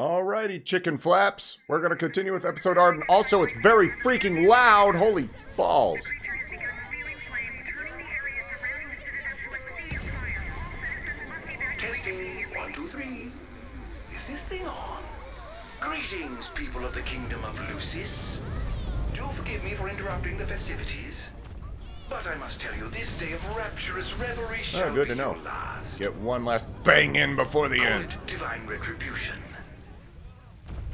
Alrighty, chicken flaps. We're going to continue with episode Ardyn. Also, it's very freaking loud. Holy balls. Testing, one, two, three. Is this thing on? Greetings, people of the kingdom of Lucis. Do forgive me for interrupting the festivities. But I must tell you, this day of rapturous revelry oh, shall oh, good to know. last. Get one last bang in before the Call end. divine retribution.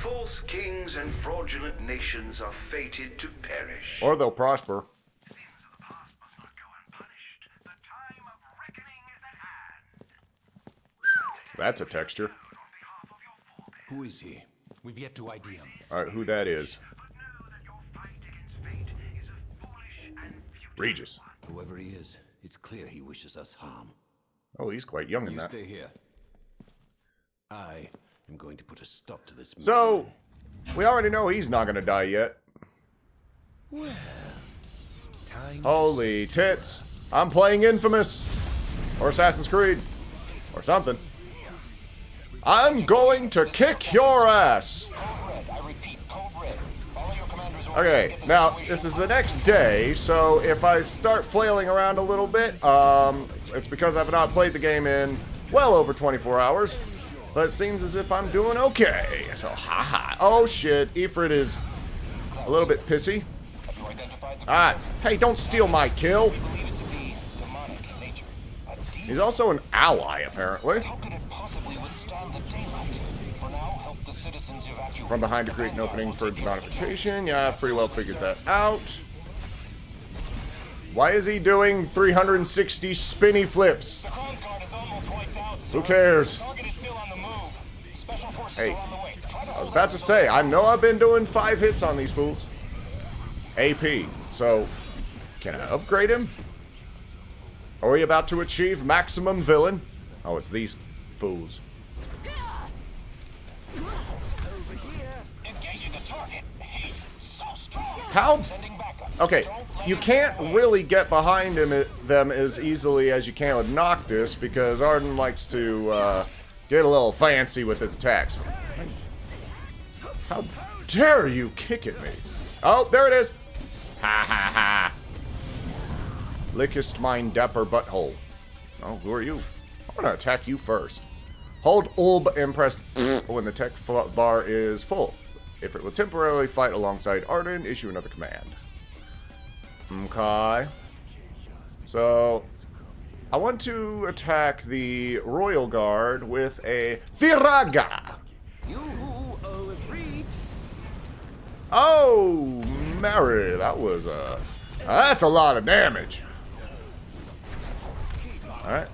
False kings and fraudulent nations are fated to perish. Or they'll prosper. That's a texture. Who is he? We've yet to ID him. Alright, who that is. Regis. Whoever he is, it's clear he wishes us harm. Oh, he's quite young in that. You stay here. I am going to put a stop to this. So, we already know he's not gonna die yet. Time Holy tits. I'm playing Infamous. Or Assassin's Creed. Or something. I'm going to kick your ass. Okay, now this is the next day, so if I start flailing around a little bit, um, it's because I've not played the game in well over 24 hours. But it seems as if I'm doing okay. So, haha. Oh shit, Ifrit is a little bit pissy. Alright, hey, don't steal my kill. He's also an ally, apparently. From behind to create an opening for notification. Yeah, I've pretty well figured that out. Why is he doing 360 spinny flips? Who cares? Hey, I was about to say, I know I've been doing five hits on these fools. AP, so can I upgrade him? Are we about to achieve maximum villain? Oh, it's these fools. How? Okay, you can't really get behind him them as easily as you can with Noctis because Ardyn likes to uh, get a little fancy with his attacks. How dare you kick at me? Oh, there it is. Ha ha ha. Lickest mine dapper butthole. Oh, who are you? I'm gonna attack you first. Hold Ulb and press when the tech bar is full. If it will temporarily fight alongside Ardyn, issue another command. Okay. So, I want to attack the Royal Guard with a Viraga. You owe a free. Oh, Mary, that was a... That's a lot of damage. Alright.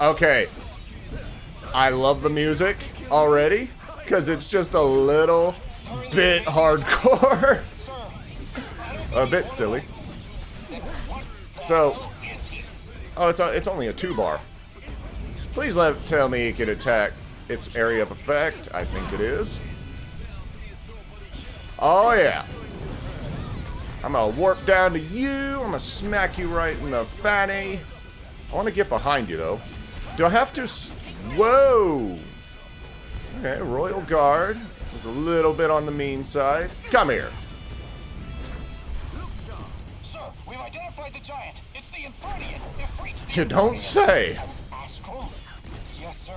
Okay. I love the music already, because it's just a little bit hardcore. a bit silly. So, Oh, it's, a, it's only a two bar. Please let tell me it can attack its area of effect. I think it is. Oh, yeah. I'm gonna warp down to you. I'm gonna smack you right in the fanny. I want to get behind you, though. Do I have to... Whoa! Okay, Royal Guard. Just a little bit on the mean side. Come here. Sir, we've identified the giant. It's the Infernian. You don't say. Yes, sir.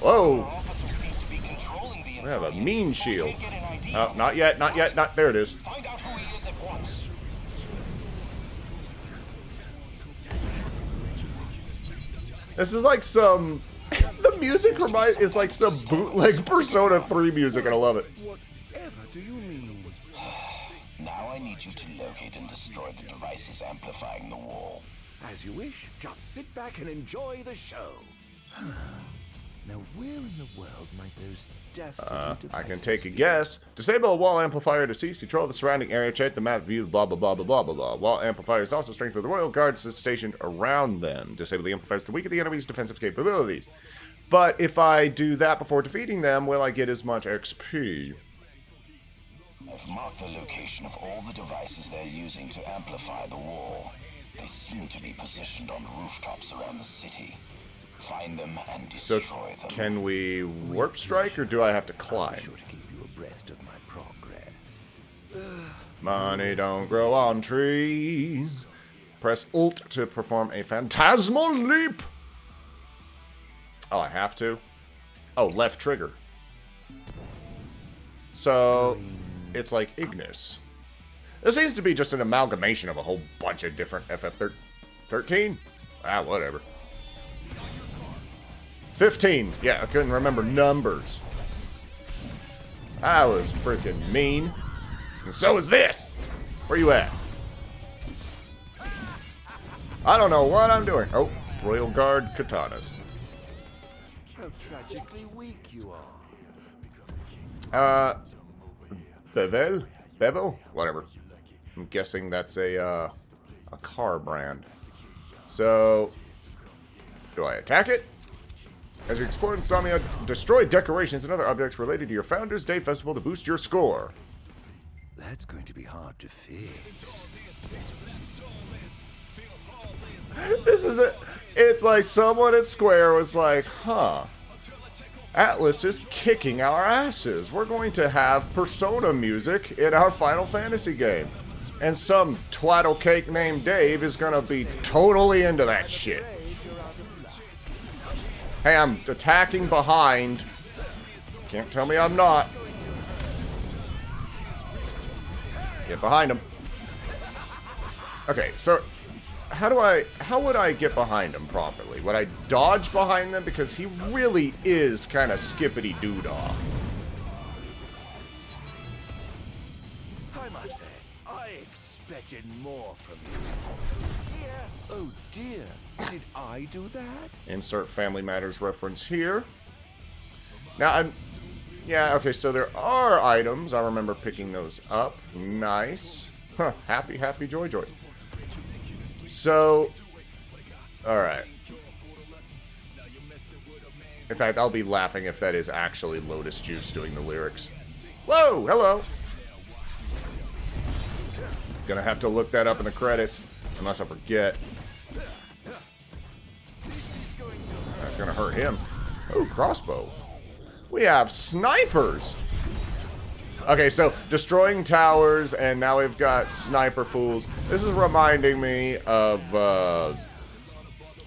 Whoa. Our officer seems to be controlling the We have a mean shield. Get an ID. Oh, not yet, not yet, not... There it is. Find out who he is at once. This is like some. The music remind is like some bootleg Persona 3 music, and I love it. Whatever do you mean? Now I need you to locate and destroy the devices amplifying the wall. As you wish. Just sit back and enjoy the show. now, where in the world might those dastardly Uh, I can take a be? guess. Disable a wall amplifier to seize control of the surrounding area. Check the map view. Blah blah blah blah blah blah blah. Wall amplifiers also strengthen the royal guards stationed around them. Disable the amplifiers to weaken the enemy's defensive capabilities. But if I do that before defeating them, will I get as much XP? I've marked the location of all the devices they're using to amplify the wall. They seem to be positioned on rooftops around the city. Find them and So, destroy them. can we warp strike, or do I have to climb? Sure to keep you abreast of my progress. Money don't grow on trees. Press Alt to perform a phantasmal leap. Oh, I have to? Oh, left trigger. So, it's like Ignis. This seems to be just an amalgamation of a whole bunch of different FF13? Ah, whatever. 15. Yeah, I couldn't remember numbers. That was freaking mean. And so is this. Where you at? I don't know what I'm doing. Oh, Royal Guard katanas. Tragically weak you are. Uh, Bevel? Bevel? Whatever. I'm guessing that's a, uh, a car brand. So, do I attack it? As you explore Insomnia, destroy decorations and other objects related to your Founders Day Festival to boost your score. That's going to be hard to fix. This is it. It's like someone at Square was like, huh. Atlus is kicking our asses. We're going to have Persona music in our Final Fantasy game. And some twaddle cake named Dave is going to be totally into that shit. Hey, I'm attacking behind. Can't tell me I'm not. Get behind him. Okay, so how do I how would I get behind him properly? Would I dodge behind them because he really is kind of skippity doodah. I must say, I expected more from you. Oh dear, did I do that? Insert Family Matters reference here. Now I'm yeah, okay, so there are items. I remember picking those up. Nice. Huh, happy, happy, joy, joy. So, alright. In fact, I'll be laughing if that is actually Lotus Juice doing the lyrics. Whoa, hello. Gonna have to look that up in the credits, unless I forget. That's gonna hurt him. Oh, crossbow. We have snipers. Okay, so destroying towers, and now we've got sniper fools. This is reminding me of uh,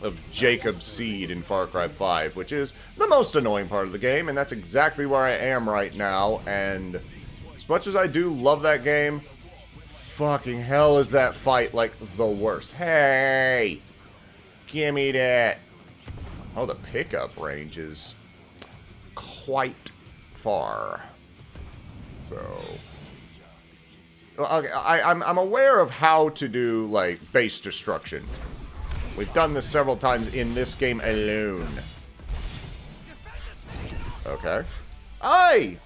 of Jacob's Seed in Far Cry 5, which is the most annoying part of the game, and that's exactly where I am right now. And as much as I do love that game, fucking hell is that fight like the worst. Hey, give me that. Oh, the pickup range is quite far. So, okay, I, I'm I'm aware of how to do like base destruction. We've done this several times in this game alone. Okay. Aye!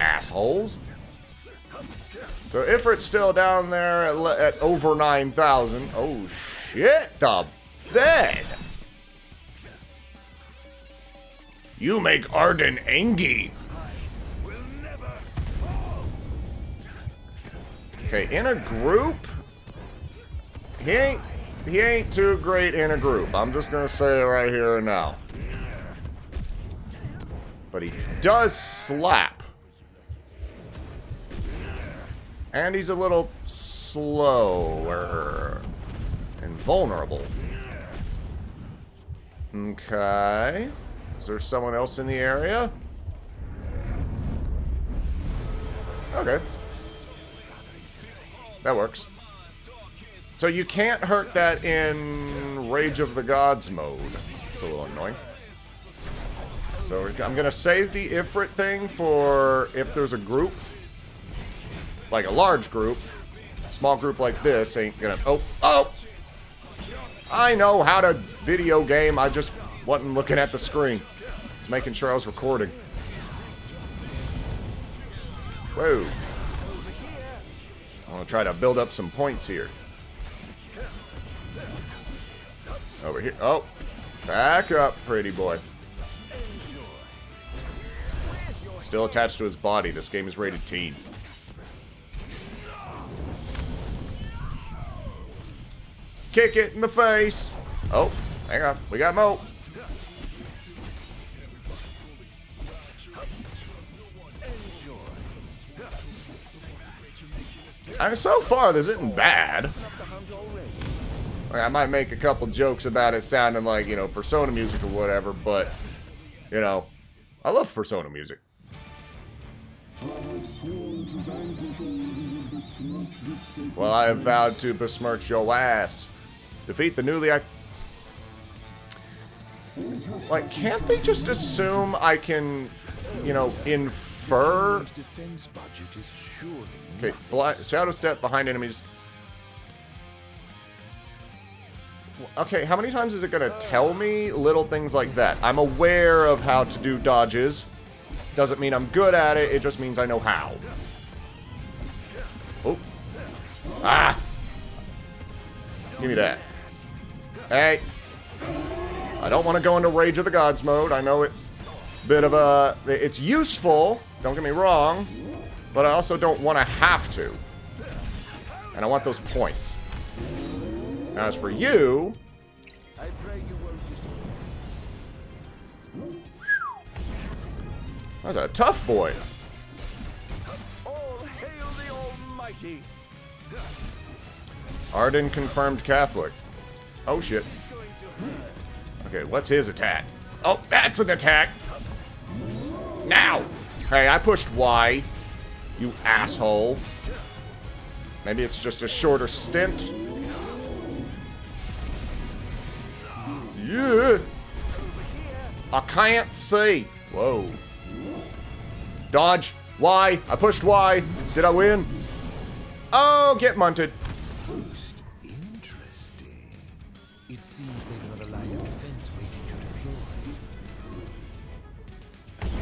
Assholes. So Ifrit's still down there at, at over 9,000. Oh shit, the bed! You make Ardyn angry. Okay, in a group, he ain't he ain't too great in a group. I'm just gonna say it right here and now. But he does slap. And he's a little slower and vulnerable. Okay. Is there someone else in the area? Okay. That works. So you can't hurt that in Rage of the Gods mode. It's a little annoying. So I'm gonna save the Ifrit thing for if there's a group. Like a large group. Small group like this ain't gonna... Oh! Oh! I know how to video game. I just wasn't looking at the screen. Just making sure I was recording. Whoa. I want to try to build up some points here. Over here. Oh. Back up, pretty boy. Still attached to his body. This game is rated teen. kick it in the face. Oh, hang on. We got Mo. I mean, so far, this isn't bad. Like, I might make a couple jokes about it sounding like, you know, Persona music or whatever, but, you know, I love Persona music. Well, I have vowed to besmirch your ass. Defeat the newly I Like, can't they just assume I can, you know, infer? Defense budget is surely Okay, shadow step behind enemies. Okay, how many times is it gonna tell me little things like that? I'm aware of how to do dodges. Doesn't mean I'm good at it, it just means I know how. Oh. Ah! Give me that. Hey! I don't want to go into Rage of the Gods mode. I know it's bit of a... It's useful, don't get me wrong, but I also don't want to have to. And I want those points. As for you, that's a tough boy. Ardyn confirmed Catholic. Oh shit. Okay, what's his attack? Oh, that's an attack. Now. Hey, I pushed Y. You asshole. Maybe it's just a shorter stint. Yeah. I can't see. Whoa. Dodge. Y. I pushed Y. Did I win? Oh, get munted.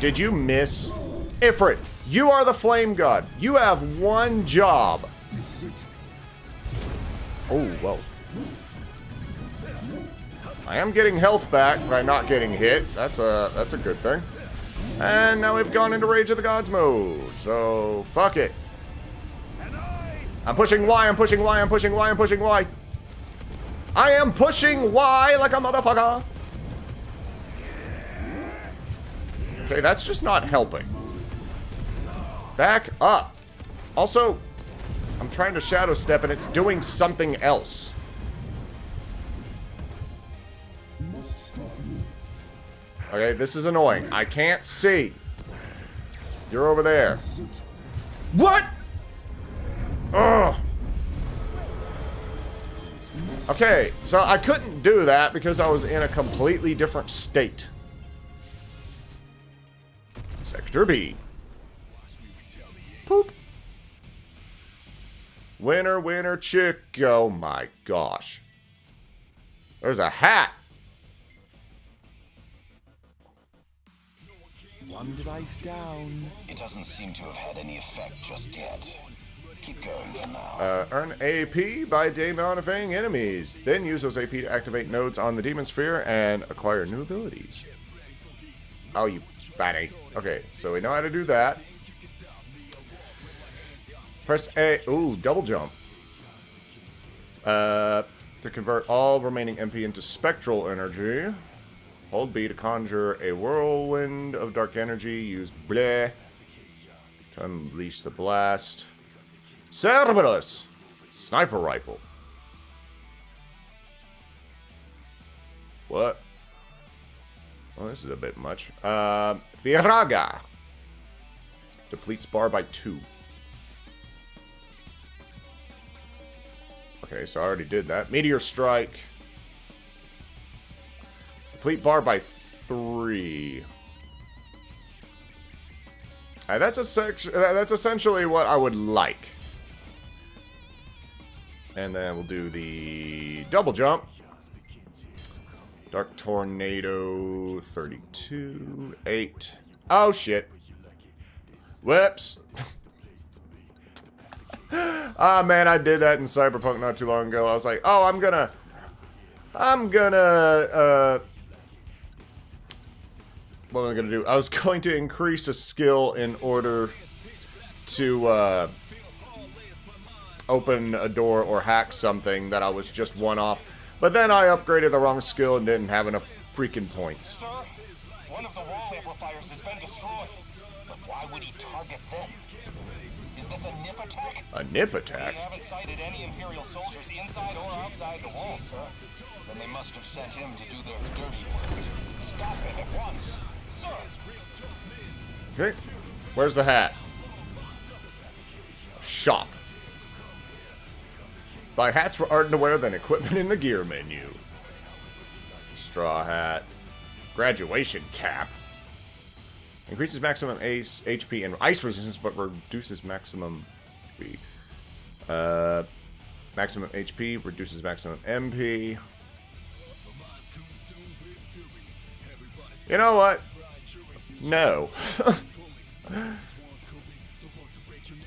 Did you miss? Ifrit, you are the flame god. You have one job. Oh, whoa. I am getting health back by not getting hit. That's a that's a good thing. And now we've gone into Rage of the Gods mode. So, fuck it. I'm pushing Y, I'm pushing Y, I'm pushing Y, I'm pushing Y. I am pushing Y like a motherfucker. Okay, that's just not helping. Back up. Also, I'm trying to shadow step and it's doing something else. Okay, this is annoying. I can't see. You're over there. What? Ugh. Okay, so I couldn't do that because I was in a completely different state. Sector B. Poop. Winner, winner, chick. Oh my gosh. There's a hat. One device down. It doesn't seem to have had any effect just yet. Keep going for now. Uh, earn AP by demonifying enemies. Then use those AP to activate nodes on the demon sphere and acquire new abilities. Oh, you fatty. Okay, so we know how to do that. Press A. Ooh, double jump. Uh, to convert all remaining MP into spectral energy. Hold B to conjure a whirlwind of dark energy. Use bleh to unleash the blast. Cerberus! Sniper rifle. What? Well, this is a bit much. Uh, Viraga. Depletes bar by two. Okay, so I already did that. Meteor strike. Deplete bar by three. Uh, that's uh, That's essentially what I would like. And then we'll do the double jump. Dark Tornado 32, 8. Oh, shit. Whoops. ah, man, I did that in Cyberpunk not too long ago. I was like, oh, I'm gonna... I'm gonna, uh... What am I gonna do? I was going to increase a skill in order to, uh... open a door or hack something that I was just one off. But then I upgraded the wrong skill and didn't have enough freaking points. Sir, one of the wall amplifiers has been destroyed. But why would he target them? Is this a nip attack? A nip We attack? haven't sighted any Imperial soldiers inside or outside the wall, sir. Then they must have sent him to do their dirty work. Stop it at once, sir. Okay. Where's the hat? Shop. Buy hats for art and wear, then equipment in the gear menu. Straw hat. Graduation cap. Increases maximum ace, HP and ice resistance, but reduces maximum HP. Uh, maximum HP, reduces maximum MP. You know what? No.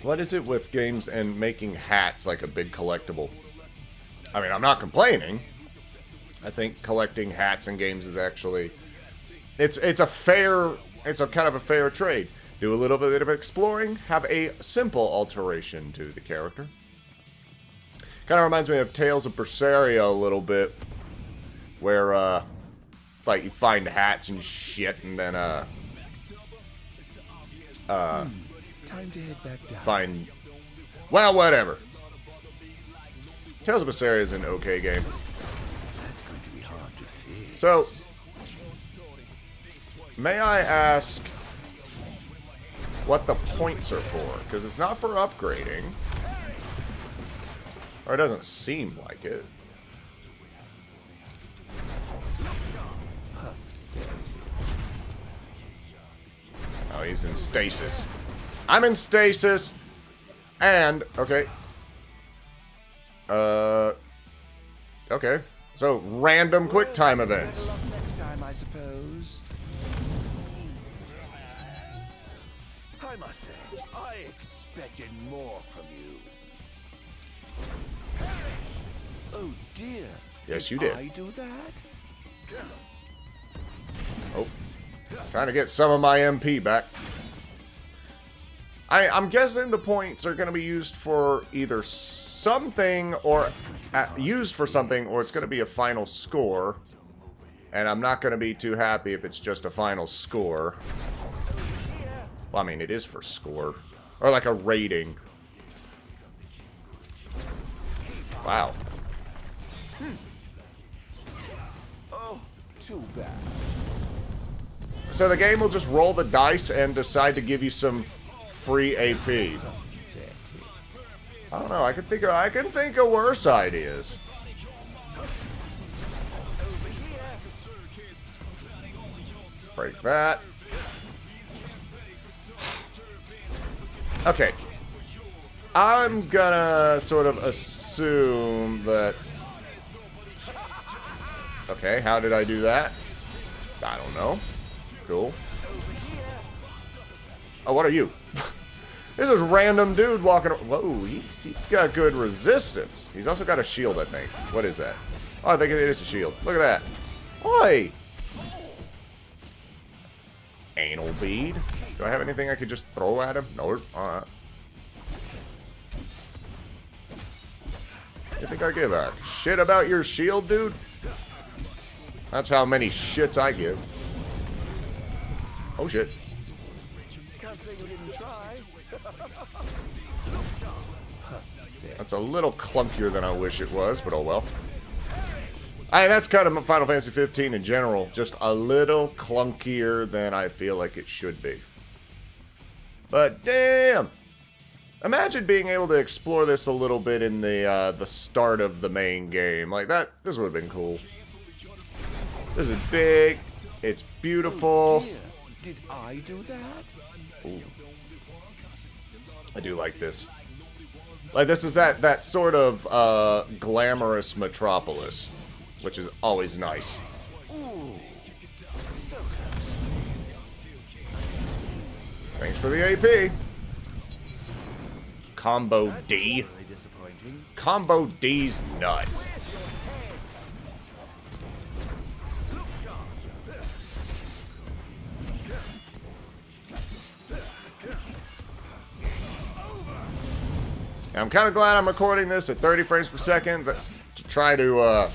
what is it with games and making hats like a big collectible? I mean, I'm not complaining. I think collecting hats in games is actually it's it's a fair it's a kind of a fair trade. Do a little bit of exploring, have a simple alteration to the character. Kind of reminds me of Tales of Berseria a little bit, where uh, like you find hats and shit, and then uh, uh, Time to head back down. find. Well, whatever. Tales of Berseria is an okay game. That's going to be hard to fix. So, may I ask what the points are for? Because it's not for upgrading. Or it doesn't seem like it. Oh, he's in stasis. I'm in stasis. And, okay. Uh, okay. So, random quick time events. Next time, I suppose. I must say, I expected more from you. Oh dear. Yes, you did. I do that? Oh. Trying to get some of my MP back. I, I'm guessing the points are going to be used for either something or uh, used for something, or it's going to be a final score. And I'm not going to be too happy if it's just a final score. Well, I mean, it is for score. Or like a rating. Wow. Oh, too bad. So the game will just roll the dice and decide to give you some free AP. I don't know. I can think of I can think of worse ideas. Break that. Okay. I'm gonna sort of assume that. Okay, how did I do that? I don't know. Cool. Oh, what are you? There's this random dude walking. Whoa, he's, he's got good resistance. He's also got a shield, I think. What is that? Oh, I think it is a shield. Look at that. Oi! Anal bead. Do I have anything I could just throw at him? No. Uh-uh. Alright. You think I give a shit about your shield, dude? That's how many shits I give. Oh shit. That's a little clunkier than I wish it was, but oh well. I that's kind of Final Fantasy 15 in general. Just a little clunkier than I feel like it should be. But damn! Imagine being able to explore this a little bit in the uh, the start of the main game. Like that, this would have been cool. This is big. It's beautiful. Dear, did I do that? Ooh. I do like this. Like this is that that sort of uh, glamorous metropolis, which is always nice. Thanks for the AP. Combo D. Combo D's nuts. I'm kind of glad I'm recording this at 30 frames per second. That's to try to, uh,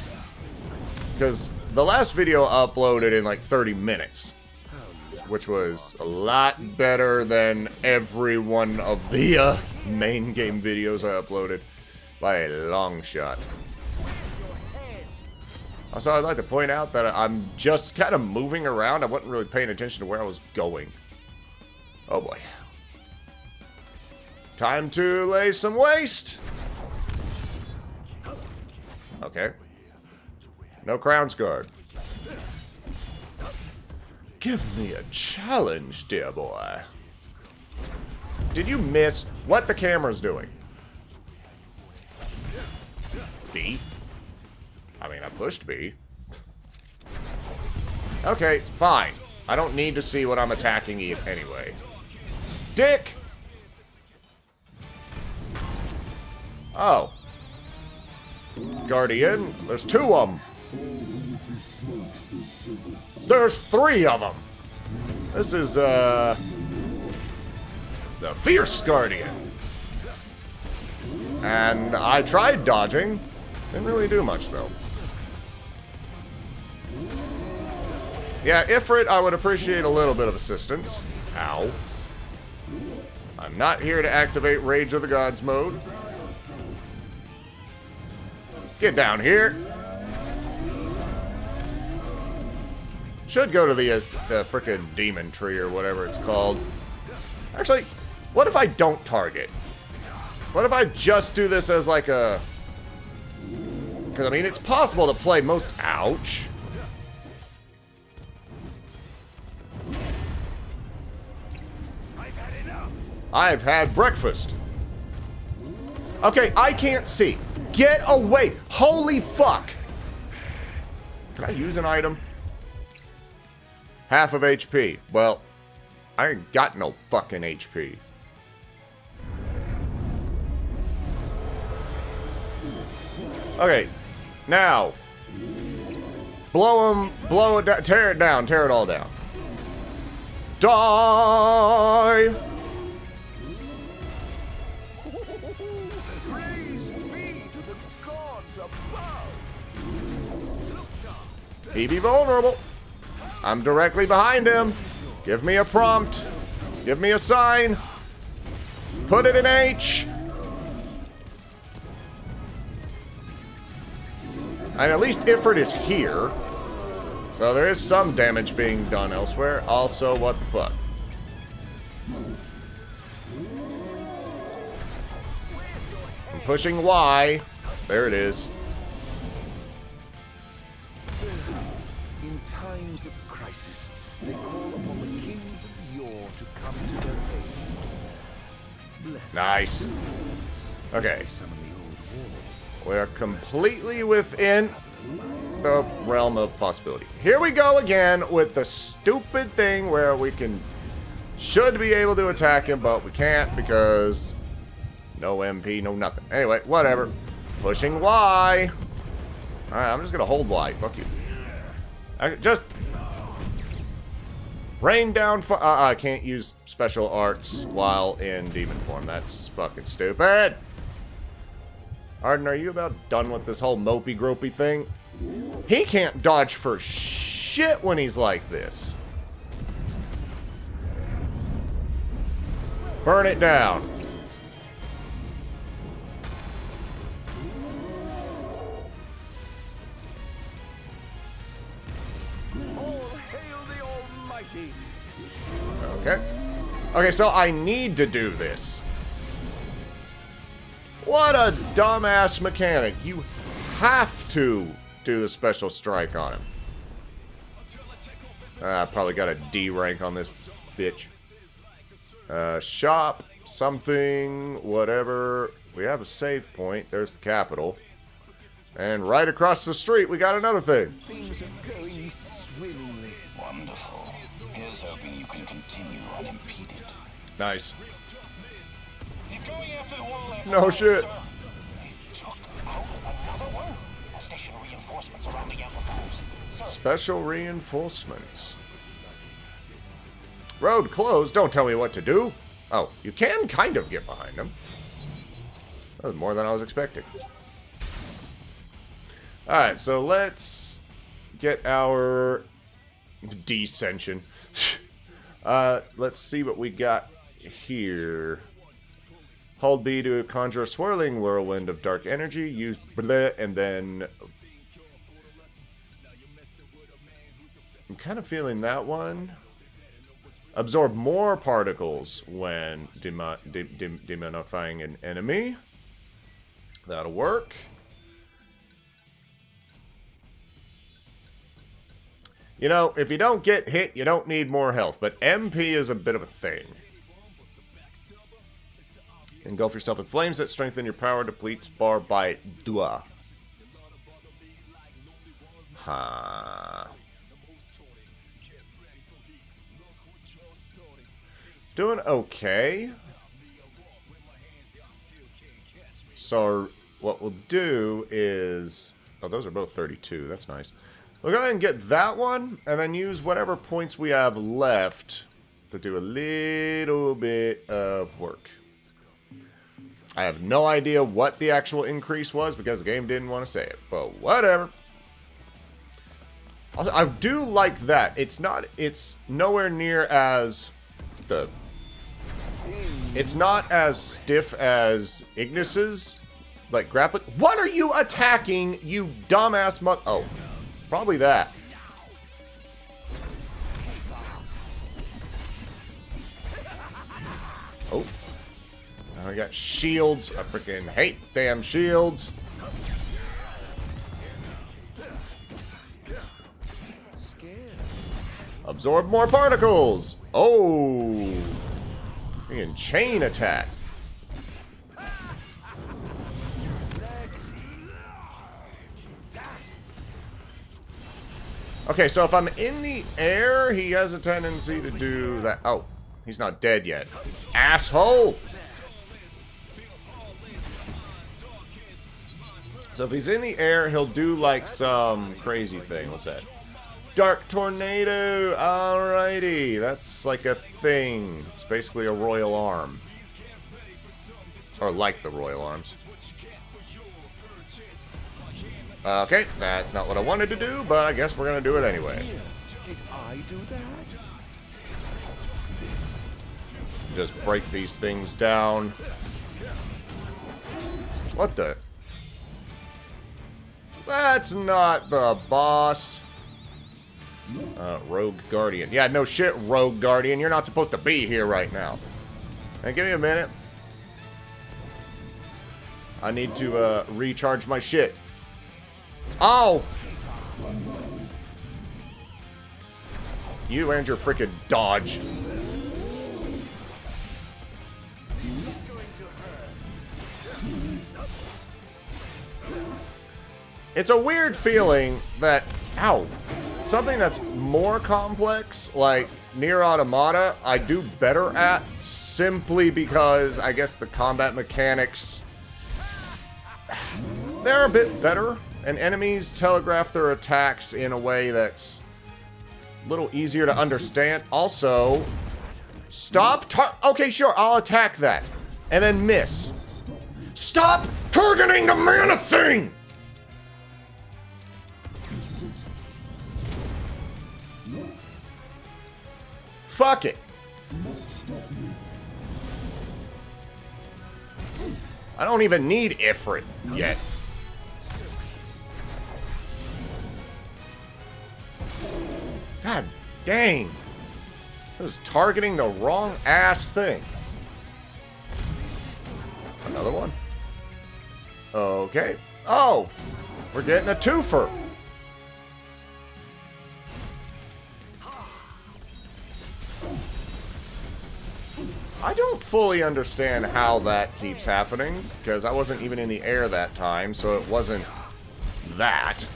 because the last video uploaded in like 30 minutes, which was a lot better than every one of the uh, main game videos I uploaded by a long shot. Also, I'd like to point out that I'm just kind of moving around. I wasn't really paying attention to where I was going. Oh boy. Time to lay some waste. Okay. No Crownsguard. Give me a challenge, dear boy. Did you miss what the camera's doing? B? I mean, I pushed B. Okay, fine. I don't need to see what I'm attacking e- anyway. Dick! Oh. Guardian, there's two of them. There's three of them. This is, uh... The Fierce Guardian. And I tried dodging. Didn't really do much, though. Yeah, Ifrit, I would appreciate a little bit of assistance. Ow. I'm not here to activate Rage of the Gods mode. Get down here. Should go to the, uh, the frickin' demon tree or whatever it's called. Actually, what if I don't target? What if I just do this as like a... Because, I mean, it's possible to play most... Ouch. I've had. I've had breakfast. Okay, I can't see. Get away! Holy fuck! Can I use an item? Half of HP. Well, I ain't got no fucking HP. Okay, now. Blow him, blow it down, tear it down, tear it all down. Die! He be vulnerable. I'm directly behind him. Give me a prompt. Give me a sign. Put it in H. And at least Ifrit is here. So there is some damage being done elsewhere. Also, what the fuck? I'm pushing Y. There it is. Nice. Okay. We're completely within the realm of possibility. Here we go again with the stupid thing where we can should be able to attack him, but we can't because no MP, no nothing. Anyway, whatever. Pushing Y. Alright, I'm just gonna hold Y. Fuck you. I just rain down. Fu- uh, I can't use special arts while in demon form. That's fucking stupid. Ardyn, are you about done with this whole mopey gropey thing? He can't dodge for shit when he's like this. Burn it down. Okay. Okay, so I need to do this. What a dumbass mechanic. You have to do the special strike on him. Uh, I probably got a D rank on this bitch. Uh, shop, something, whatever. We have a save point. There's the capital. And right across the street, we got another thing. The No shit. Special reinforcements. Road closed. Don't tell me what to do. Oh, you can kind of get behind them. That was more than I was expecting. Alright, so let's get our descension. uh, let's see what we got here. Hold B to conjure a swirling whirlwind of dark energy. Use bleh, and then... I'm kind of feeling that one. Absorb more particles when de de demonifying an enemy. That'll work. You know, if you don't get hit, you don't need more health. But MP is a bit of a thing. Engulf yourself in flames that strengthen your power, depletes bar by Dua. Huh. Doing okay. So what we'll do is... Oh, those are both 32. That's nice. We'll go ahead and get that one, and then use whatever points we have left to do a little bit of work. I have no idea what the actual increase was because the game didn't want to say it, but whatever. I do like that. It's not, it's nowhere near as the, it's not as stiff as Ignis's, like grappling. What are you attacking, you dumbass mother? Oh, probably that. I got shields. I freaking hate damn shields. Absorb more particles. Oh. Freaking chain attack. Okay, so if I'm in the air, he has a tendency to do that. Oh, he's not dead yet. Asshole! So if he's in the air, he'll do like some crazy thing. What's that? Dark Tornado! Alrighty, that's like a thing. It's basically a Royal Arm. Or like the Royal Arms. Okay, that's not what I wanted to do, but I guess we're gonna do it anyway. Just break these things down. What the? That's not the boss. Uh, Rogue Guardian. Yeah, no shit, Rogue Guardian. You're not supposed to be here right now. And give me a minute. I need to uh, recharge my shit. Oh! You and your freaking dodge. It's a weird feeling that, ow, something that's more complex, like Nier Automata, I do better at simply because I guess the combat mechanics, they're a bit better, and enemies telegraph their attacks in a way that's a little easier to understand. Also, stop Okay, sure, I'll attack that. And then miss. Stop targeting the mana thing! Fuck it. I don't even need Ifrit yet. God dang. I was targeting the wrong ass thing. Another one. Okay. Oh, we're getting a twofer. I don't fully understand how that keeps happening, because I wasn't even in the air that time, so it wasn't that.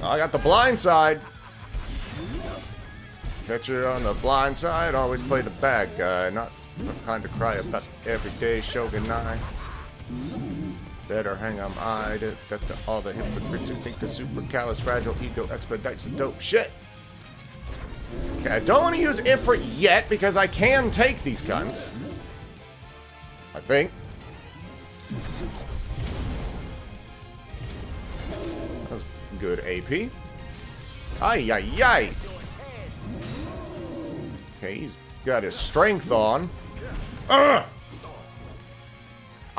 I got the blind side. Catch you on the blind side, always play the bad guy, not the kind to cry about every day Shogunai. Better hang to cut to all the hypocrites who think the super callous fragile ego expedites the dope shit. Okay, I don't want to use Ifrit yet because I can take these guns. I think. That's good AP. Ay, ay, ay. Okay, he's got his strength on. Ugh!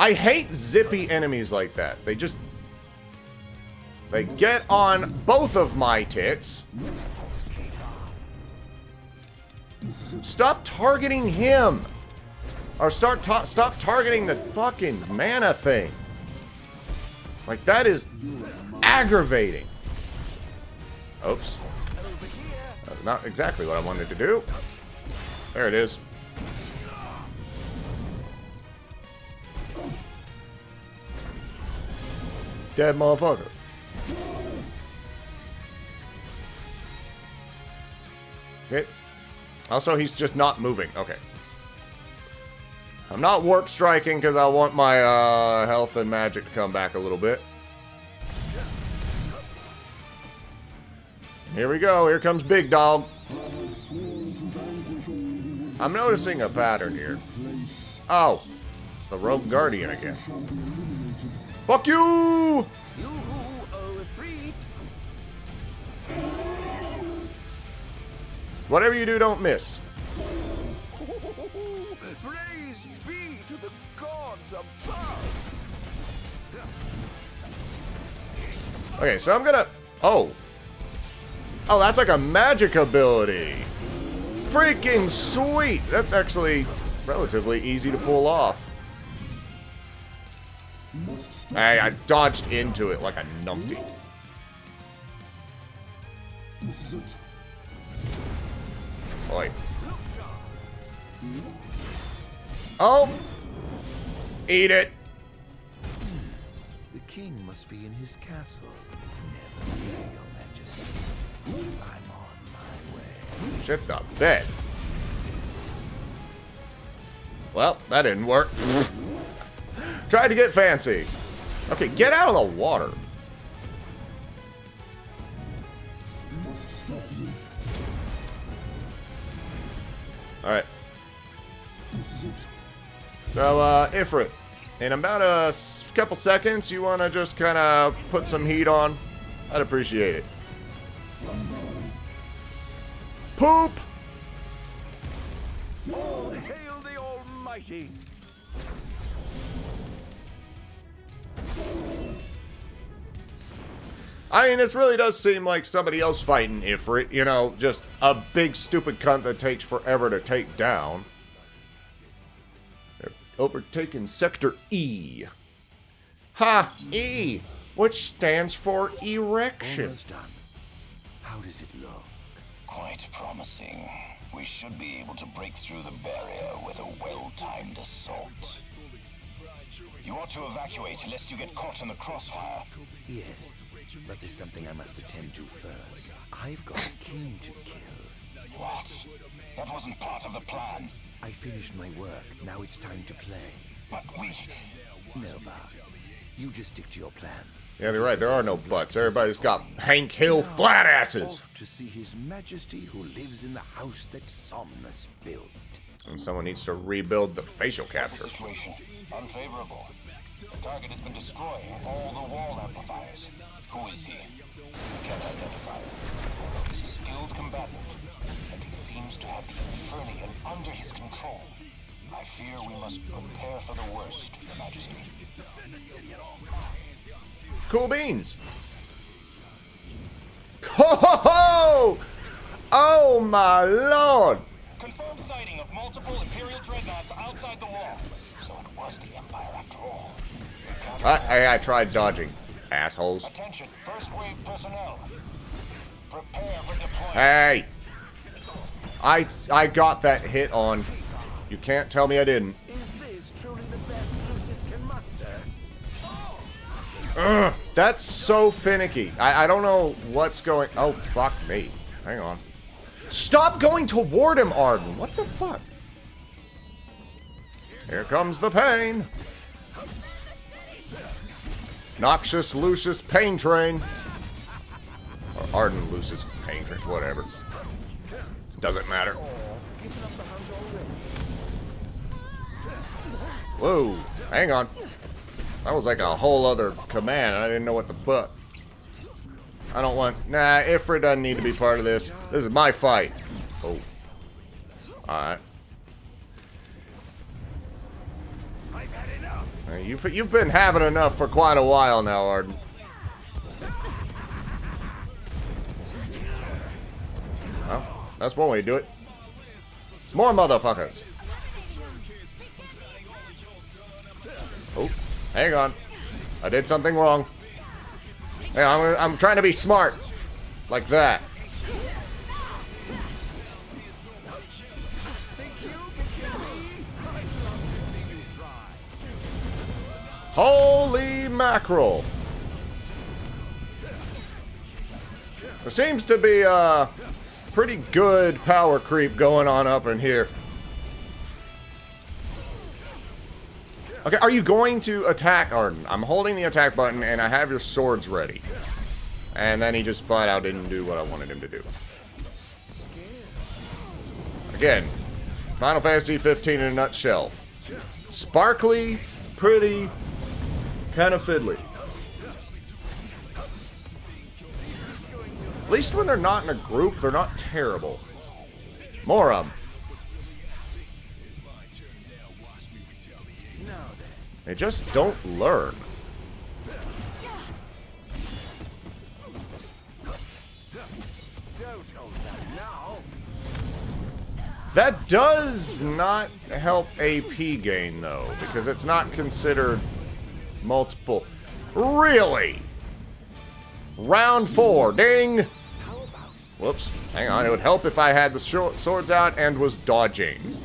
I hate zippy enemies like that. They just... They get on both of my tits. Stop targeting him! Or start ta stop targeting the fucking mana thing. Like, that is aggravating. Oops. Not exactly what I wanted to do. There it is. Dead motherfucker. Also, he's just not moving. Okay. I'm not warp striking because I want my uh, health and magic to come back a little bit. Here we go. Here comes Big Dog. I'm noticing a pattern here. Oh. It's the Rogue Guardian again. Fuck you! You, Ifrit. Whatever you do, don't miss. Praise be to the gods above. Okay, so I'm gonna... Oh. Oh, that's like a magic ability. Freaking sweet! That's actually relatively easy to pull off. Hey, I dodged into it like a numpty. Oi. Oh! Eat it! The king must be in his castle. Never fear, your majesty. I'm on my way. Shit the bed. Well, that didn't work. Tried to get fancy. Okay, get out of the water. Alright. So, uh, Ifrit, in about a couple seconds, you want to just kind of put some heat on? I'd appreciate it. Poop! Hail the Almighty! I mean, this really does seem like somebody else fighting Ifrit. You know, just a big stupid cunt that takes forever to take down. They're overtaking Sector E. Ha! E! Which stands for erection. Almost done. How does it look? Quite promising. We should be able to break through the barrier with a well-timed assault. You ought to evacuate lest you get caught in the crossfire. Yes, but there's something I must attend to first. I've got a king to kill. What? That wasn't part of the plan. I finished my work. Now it's time to play. But we... No buts. You just stick to your plan. Yeah, they're right. There are no buts. Everybody's got Hank Hill flat asses. To see His Majesty who lives in the house that Somnus built. And someone needs to rebuild the facial capture. Situation. Unfavorable. The target has been destroying all the wall amplifiers. Who is he? Can't identify him. He's a skilled combatant, and he seems to have the Infernian under his control. I fear we must prepare for the worst, Your Majesty. Cool beans. Ho ho ho! Oh my lord! Confirmed I, I, I tried dodging, assholes. Attention, first wave personnel. Prepare for deployment. Hey! I I got that hit on. You can't tell me I didn't. Is this truly the best Lucis can muster? Ugh, that's so finicky. I, I don't know what's going... Oh, fuck me. Hang on. Stop going toward him, Ardyn. What the fuck? Here comes the pain. Noxious Lucis Pain Train. Or Ardyn Lucis Pain Train, whatever. Doesn't matter. Whoa, hang on. That was like a whole other command. I didn't know what to put. I don't want... Nah, Ifrit doesn't need to be part of this. This is my fight. Oh. Alright. Enough. Uh, You've, you've been having enough for quite a while now, Ardyn. Well, that's one way to do it. More motherfuckers. Oh, hang on. I did something wrong. Hey, I'm, I'm trying to be smart. Like that. Holy mackerel. There seems to be a pretty good power creep going on up in here. Okay, are you going to attack Ardyn? I'm holding the attack button and I have your swords ready. And then he just flat out didn't do what I wanted him to do. Again, Final Fantasy 15 in a nutshell. Sparkly, pretty, kind of fiddly. At least when they're not in a group, they're not terrible. More of them. They just don't learn. That does not help AP gain, though, because it's not considered multiple. Really? Round four. Ding! Whoops. Hang on. It would help if I had the swords out and was dodging.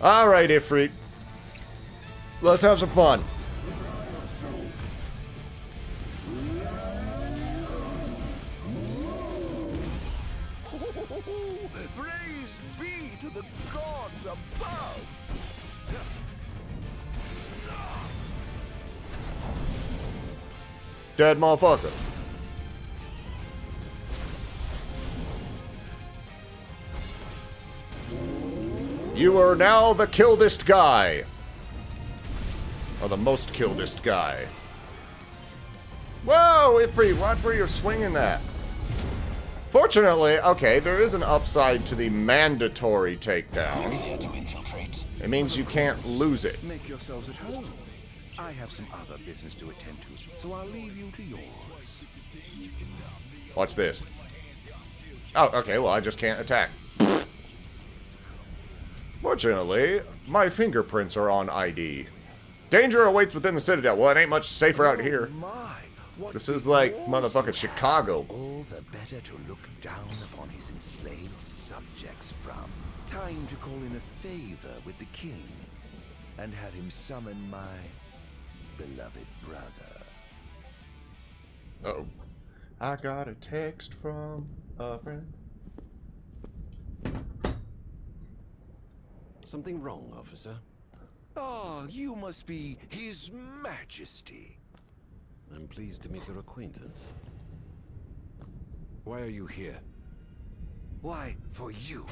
Alright, Ifrit. Let's have some fun. Dead motherfucker. You are now the killedest guy. Or the most killedest guy. Whoa, Ifrit, watch where you're swinging that. Fortunately, okay, there is an upside to the mandatory takedown. Here to infiltrate. It means you can't lose it. Make yourselves at home. I have some other business to attend to, so I'll leave you to yours. Watch this. Oh, okay, well, I just can't attack. Fortunately, my fingerprints are on ID. Danger awaits within the Citadel. Well, it ain't much safer out oh here. Oh what This is like motherfucking Chicago. All the better to look down upon his enslaved subjects from. Time to call in a favor with the king and have him summon my beloved brother. oh. I got a text from a friend. Something wrong, officer? Ah, you must be His Majesty. I'm pleased to make your acquaintance. Why are you here? Why, for you.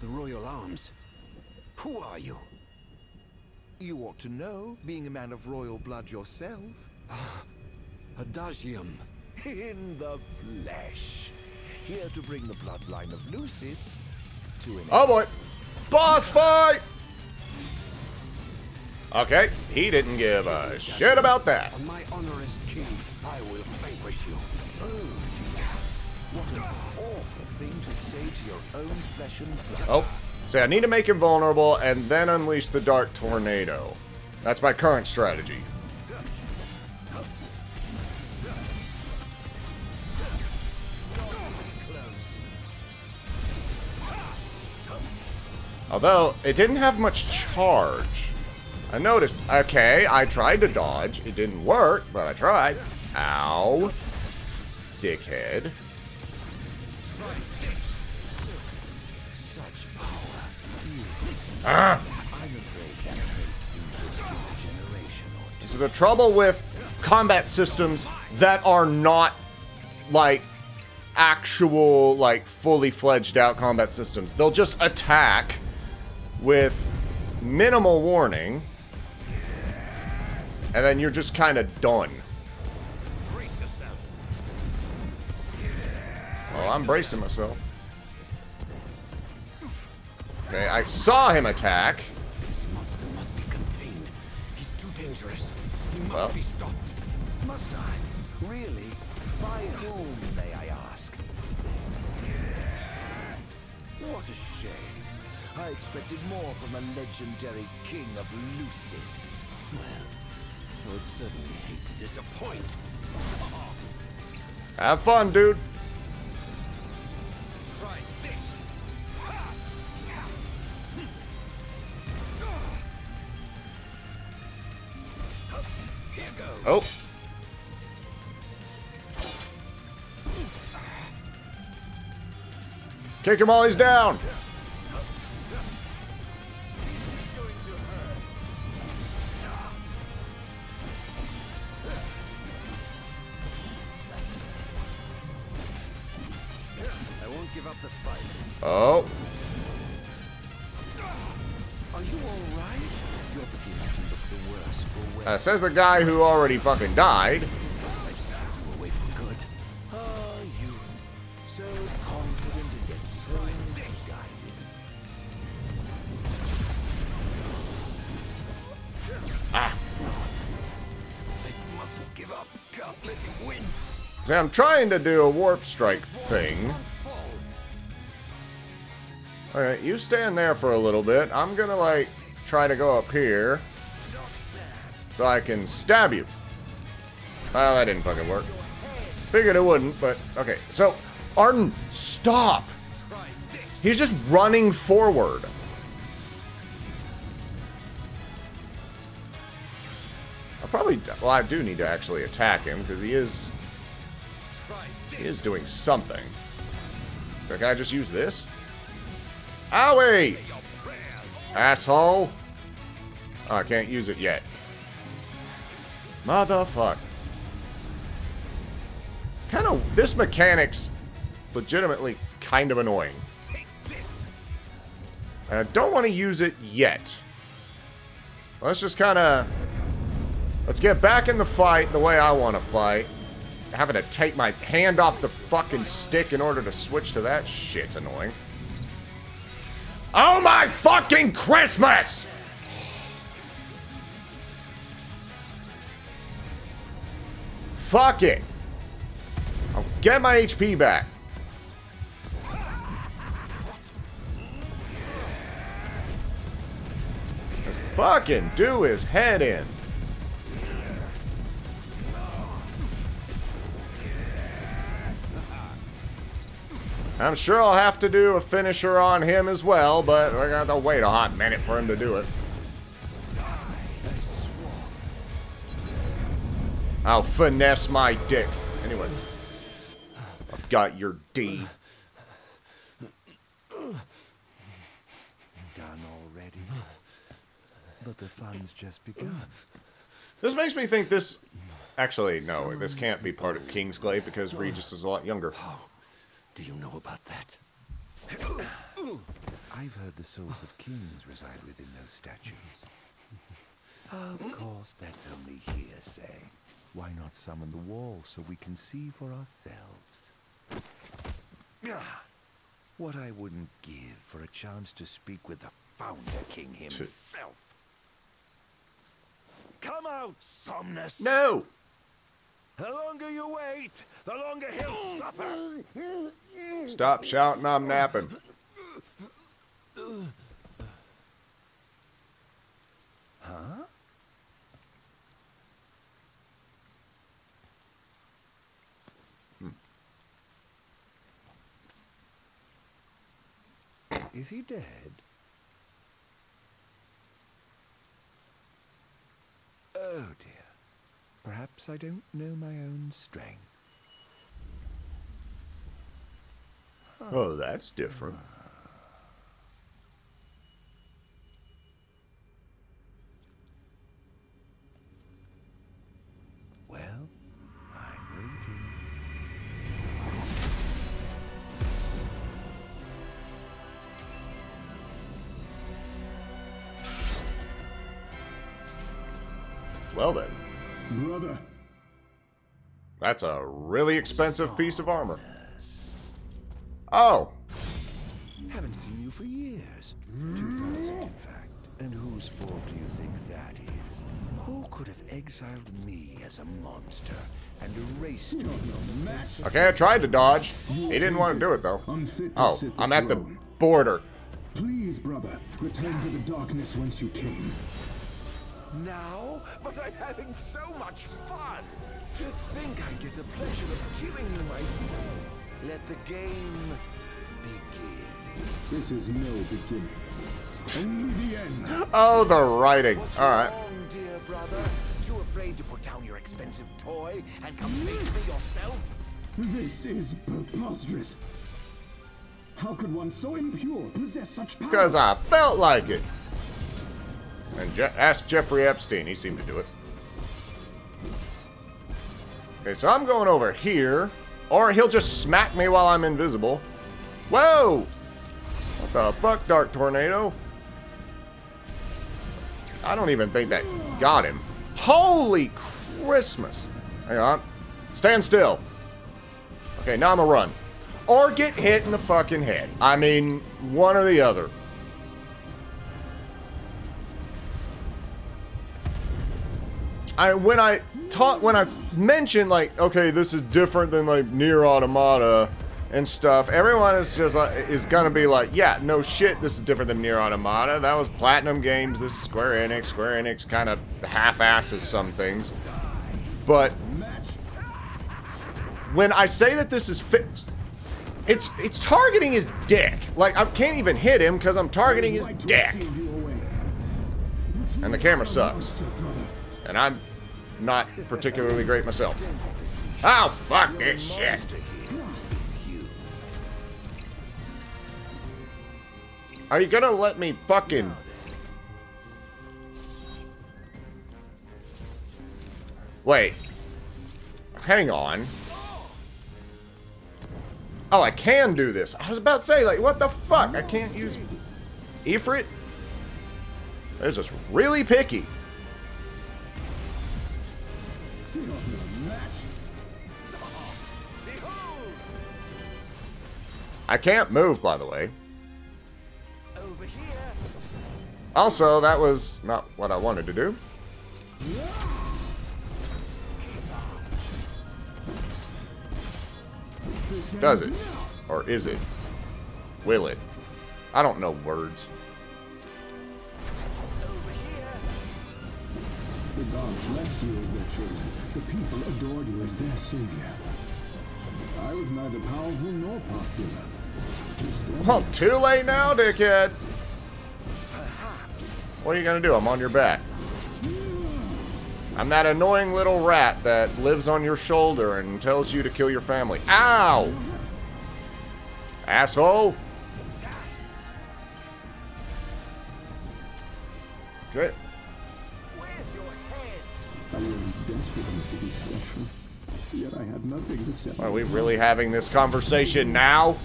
The Royal Arms. Who are you? You ought to know, being a man of royal blood yourself. Adagium. In the flesh. Here to bring the bloodline of Lucis to an Oh boy. Boss fight! Okay, he didn't give a shit about that. On my honor as king, I will vanquish you. Oh, what an awful thing to say to your own flesh and blood. Oh, see, I need to make him vulnerable and then unleash the Dark Tornado. That's my current strategy. Although, it didn't have much charge. I noticed, okay, I tried to dodge. It didn't work, but I tried. Ow. Dickhead. This is the trouble with combat systems that are not like actual like fully fledged out combat systems. They'll just attack with minimal warning and then you're just kind of done. Well. Oh, I'm bracing myself. Okay, I saw him attack. This monster must be contained. He's too dangerous. He must Well. be stopped. Must I? Really? By whom, may I ask? What a shame. I expected more from a legendary king of Lucis. Well, I would certainly hate to disappoint. Have fun, dude. Oh. Kick him while he's down. Says the guy who already fucking died. Ah. See, I'm trying to do a warp strike thing. Alright, you stand there for a little bit. I'm gonna, like, try to go up here. So I can stab you. Well, that didn't fucking work. Figured it wouldn't, but okay. So, Ardyn, stop! He's just running forward. I probably, well, I do need to actually attack him because he is, he is doing something. Can I just use this? Owie! Asshole! Oh, I can't use it yet. Motherfuck. Kind of, this mechanic's legitimately kind of annoying. And I don't want to use it yet. Let's just kind of... Let's get back in the fight the way I want to fight. Having to take my hand off the fucking stick in order to switch to that shit's annoying. Oh my fucking Christmas! Fuck it. I'll get my HP back. Fucking do his head in. I'm sure I'll have to do a finisher on him as well, but I got to wait a hot minute for him to do it. I'll finesse my dick. Anyway, I've got your D. Done already. But the fun's just begun. This makes me think this. Actually, no, this can't be part of Kingsglaive because Regis is a lot younger. How do you know about that? I've heard the souls of kings reside within those statues. Of course, that's only hearsay. Why not summon the wall so we can see for ourselves? Ah, What I wouldn't give for a chance to speak with the Founder King himself. Come out, Somnus! No! The longer you wait, the longer he'll suffer! Stop shouting, I'm napping. Huh? Is he dead? Oh dear. Perhaps I don't know my own strength. Oh, that's different. Ah. That's a really expensive piece of armor. Oh, Haven't seen you for years. 2000, in fact. And whose fault do you think that is? Who could have exiled me as a monster and erased me from face okay, I tried to dodge. He didn't want to do it though. Oh, I'm at the border. Please, brother, return to the darkness whence you came. Now? But I'm having so much fun! To think I get the pleasure of killing you myself. Let the game begin. This is no beginning. Only the end. Oh, the writing. What's All right. wrong, dear brother? You afraid to put down your expensive toy and come face me yourself? This is preposterous. How could one so impure possess such power? Because I felt like it. And Je- ask Jeffrey Epstein. He seemed to do it. Okay, so I'm going over here. Or he'll just smack me while I'm invisible. Whoa! What the fuck, Dark Tornado? I don't even think that got him. Holy Christmas. Hang on. Stand still. Okay, now I'm a run. Or get hit in the fucking head. I mean, one or the other. I when I taught when I mentioned like okay this is different than like Nier Automata and stuff everyone is just like is gonna be like yeah no shit this is different than Nier Automata. That was platinum games. This is square enix. Square enix kind of half-asses some things. But when i say that this is fit it's it's targeting his dick. Like i can't even hit him because i'm targeting his dick. And the camera sucks. And I'm not particularly great myself. Oh, fuck this shit. Are you gonna let me fucking... Wait. Hang on. Oh, I can do this. I was about to say, like, what the fuck? I can't use... Ifrit? This is really picky. I can't move, by the way. Also, that was not what I wanted to do. Does it? Or is it? Will it? I don't know words. The gods their chosen. The people adored you as their savior. I was neither powerful nor popular. Well, too late now, dickhead. What are you gonna do? I'm on your back. I'm that annoying little rat that lives on your shoulder and tells you to kill your family. Ow! Asshole! Okay. Was desperate to be special. Yet I had nothing to set Are we really having this conversation now?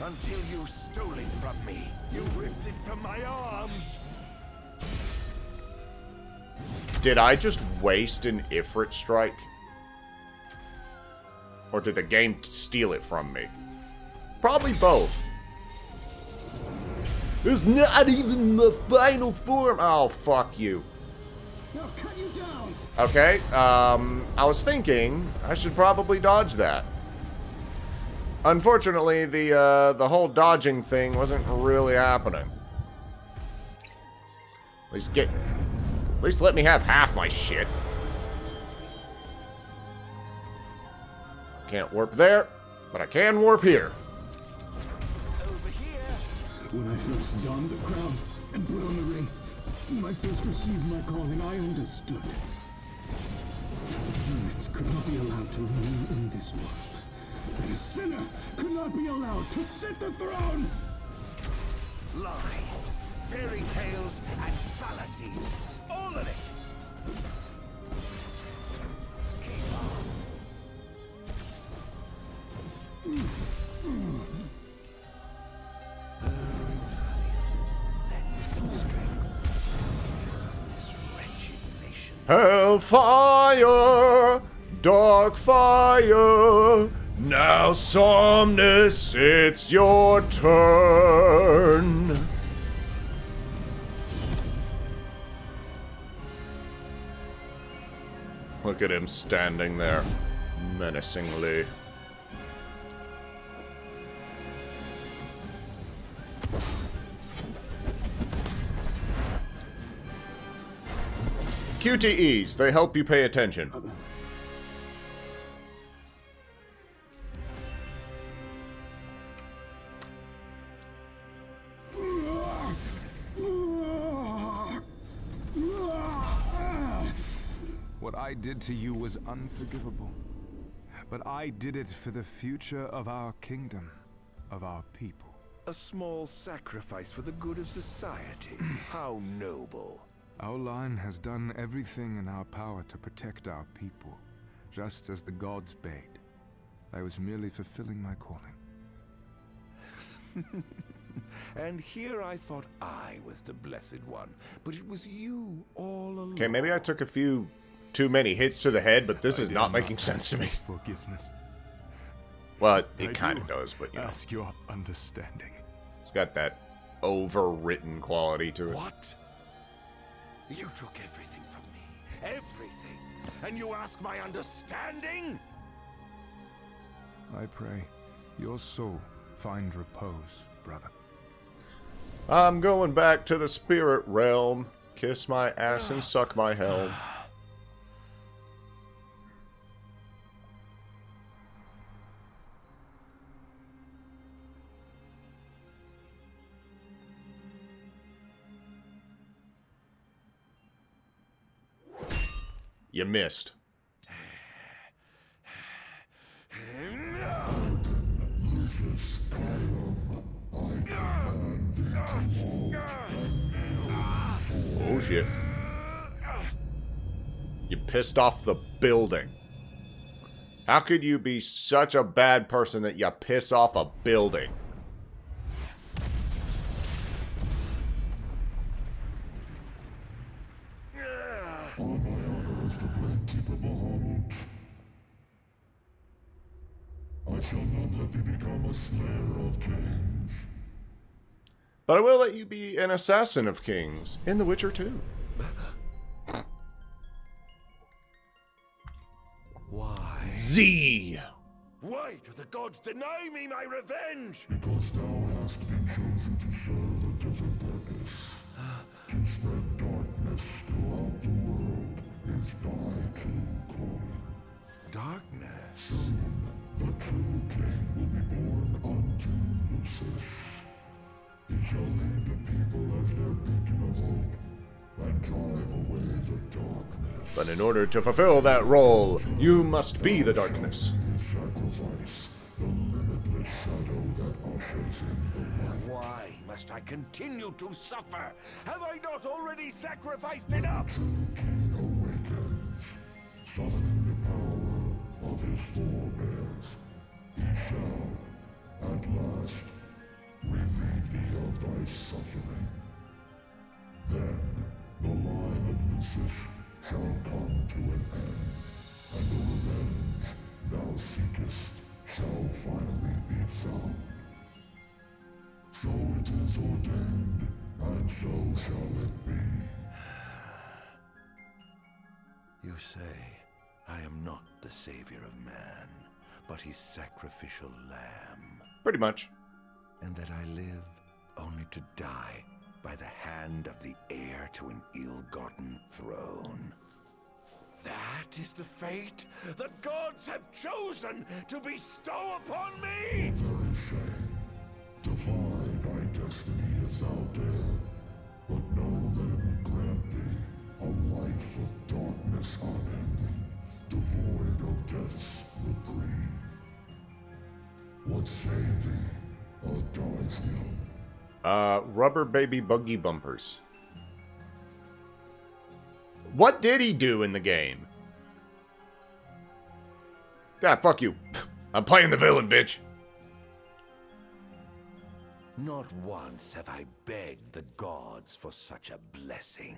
Until you stole it from me. You ripped it from my arms. Did I just waste an Ifrit strike? Or did the game steal it from me? Probably both. It's not even the final form. Oh, fuck you. Okay, um, I was thinking I should probably dodge that. Unfortunately, the, uh, the whole dodging thing wasn't really happening. At least get... At least let me have half my shit. Can't warp there, but I can warp here. Over here. When I first donned the crown and put on the ring, when I first received my calling, I understood. Demons could not be allowed to remain in this world. And a sinner could not be allowed to sit the throne! Lies, fairy tales, and fallacies. All of it. Keep on. Strength. Hellfire, dark fire. Now, Somnus, it's your turn. Look at him standing there, menacingly. QTEs, they help you pay attention. What I did to you was unforgivable. But I did it for the future of our kingdom, of our people. A small sacrifice for the good of society. How noble. Our line has done everything in our power to protect our people, just as the gods bade. I was merely fulfilling my calling. And here I thought I was the blessed one, but it was you all along. Okay, maybe I took a few too many hits to the head, but this I is dare not making sense to me. Forgiveness. Well, it kind do of does, but you know, Ask your understanding. it's got that overwritten quality to it. What? You took everything from me. Everything. And you ask my understanding? I pray your soul find repose, brother. I'm going back to the spirit realm. Kiss my ass and ah. suck my helm. You missed. Oh shit. You pissed off the building. How could you be such a bad person that you piss off a building? Shall not let thee become a slayer of kings. But I will let you be an assassin of kings in The Witcher 2. Why? Z. Why do the gods deny me my revenge? Because thou Lucis. He shall lead the people as their beacon of hope and drive away the darkness. But in order to fulfill that role, you must be the darkness. His sacrifice, the limitless shadow that ushers in the light. Why must I continue to suffer? Have I not already sacrificed enough? The True king awakens, summoning the power of his forebears. He shall, at last, relieve thee of thy suffering. Then the line of Lucis shall come to an end, and the revenge thou seekest shall finally be found. So it is ordained, and so shall it be. You say I am not the savior of man, but his sacrificial lamb, Pretty much. And that I live only to die by the hand of the heir to an ill-gotten throne. That is the fate the gods have chosen to bestow upon me! shame. Defy thy destiny if thou dare, but know that it will grant thee a life of darkness unending, devoid of death's reprieve. What say thee? Uh, rubber baby buggy bumpers. What did he do in the game? Ah, fuck you. I'm playing the villain, bitch. Not once have I begged the gods for such a blessing.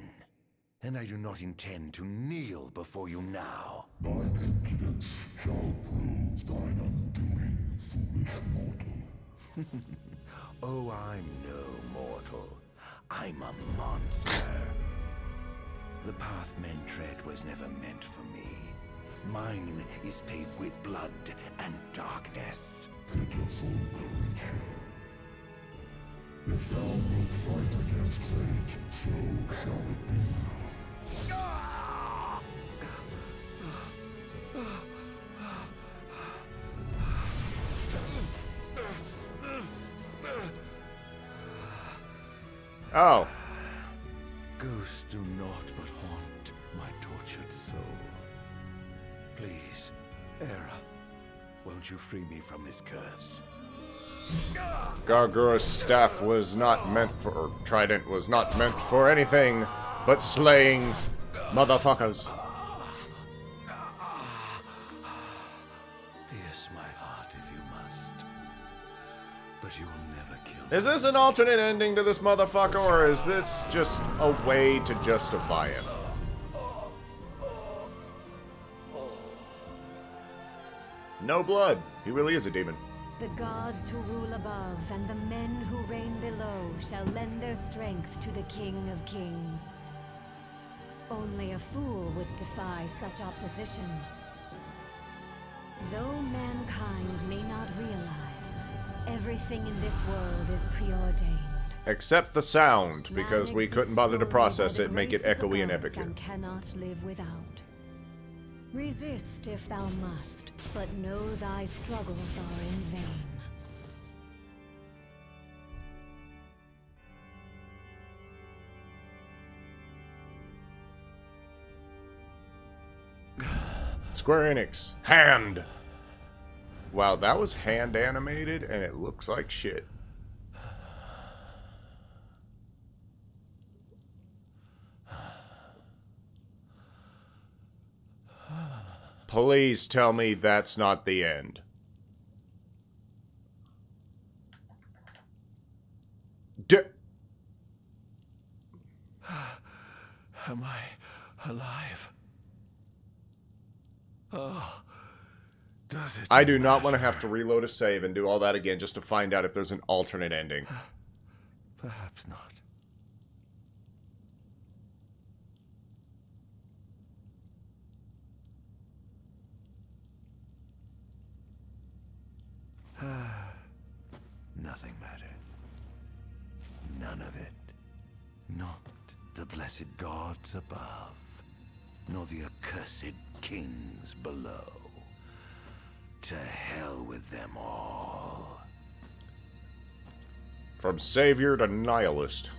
and I do not intend to kneel before you now. Thine impudence shall prove thine undoing, foolish mortal. Oh, I'm no mortal. I'm a monster. The path men tread was never meant for me. Mine is paved with blood and darkness. Pitiful creature. If thou wilt fight against fate, so shall it be. Ah! Oh. Ghosts do not but haunt my tortured soul. Please, Aera, won't you free me from this curse? Gargura's staff was not meant for, or trident was not meant for anything but slaying motherfuckers. Is this an alternate ending to this motherfucker, or is this just a way to justify it? No blood. He really is a demon. The gods who rule above and the men who reign below shall lend their strength to the King of Kings. Only a fool would defy such opposition. Though mankind may not realize, everything in this world is preordained. Except the sound, because Man we couldn't bother to process it make it echoey and epic. Cannot live without. Resist if thou must, but know thy struggles are in vain. Square Enix. Hand. Wow, that was hand animated and it looks like shit. Please tell me that's not the end. D- Am I alive? Oh? I do not want to have to reload a save and do all that again just to find out if there's an alternate ending. Perhaps not. Nothing matters. None of it. Not the blessed gods above, nor the accursed kings below. To hell with them all. From savior to nihilist.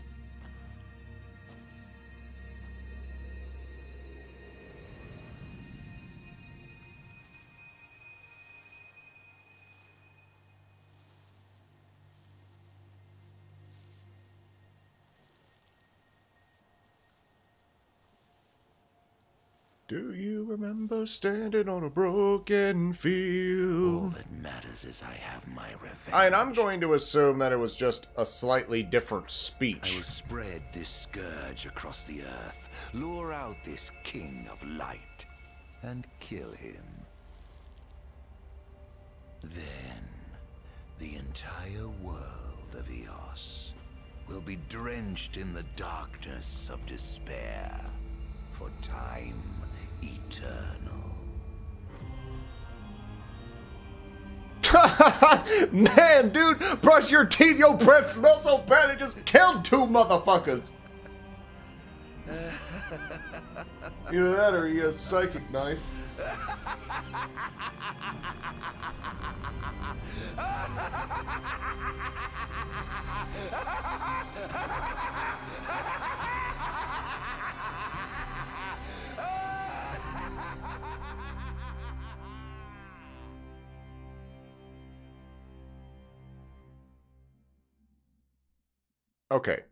Remember standing on a broken All that matters is I have my revenge. And I'm going to assume that it was just a slightly different I speech. will spread this scourge across the earth, lure out this king of light, and kill him. Then, the entire world of Eos will be drenched in the darkness of despair for time eternal. Man, dude, brush your teeth. Your breath smells so bad it just killed two motherfuckers. Either that or he has psychic knife. Okay.